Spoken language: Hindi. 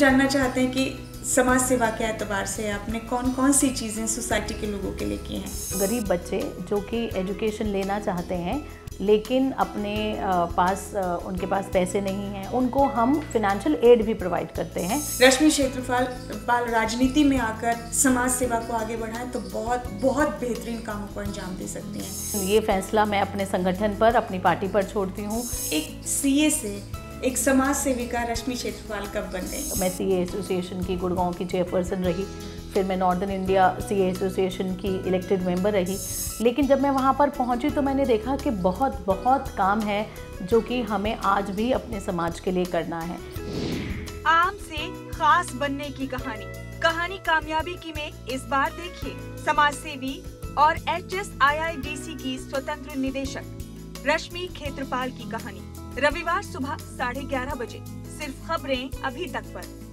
जानना चाहते हैं कि समाज सेवा के एतबार से आपने कौन कौन सी चीज़ें सोसाइटी के लोगों के लिए की हैं? गरीब बच्चे जो कि एजुकेशन लेना चाहते हैं लेकिन अपने पास उनके पास पैसे नहीं हैं उनको हम फिनेंशियल एड भी प्रोवाइड करते हैं। रश्मि क्षेत्रपाल पाल राजनीति में आकर समाज सेवा को आगे बढ़ाएँ तो बहुत बहुत बेहतरीन कामों को अंजाम दे सकती हैं। ये फैसला मैं अपने संगठन पर अपनी पार्टी पर छोड़ती हूँ। एक सीए से एक समाज सेविका रश्मि क्षेत्रपाल कब बन गई? मैं सी एसोसिएशन की गुड़गांव की चेयरपर्सन रही फिर मैं नॉर्दर्न इंडिया सी एसोसिएशन की इलेक्टेड मेंबर रही। लेकिन जब मैं वहाँ पर पहुँची तो मैंने देखा कि बहुत बहुत काम है जो कि हमें आज भी अपने समाज के लिए करना है। आम से खास बनने की कहानी। कहानी कामयाबी की में इस बार देखिए समाज सेवी और H S I I D C की स्वतंत्र निदेशक रश्मि खेत्रपाल की कहानी। रविवार सुबह साढ़े ग्यारह बजे सिर्फ़ खबरें अभी तक पर।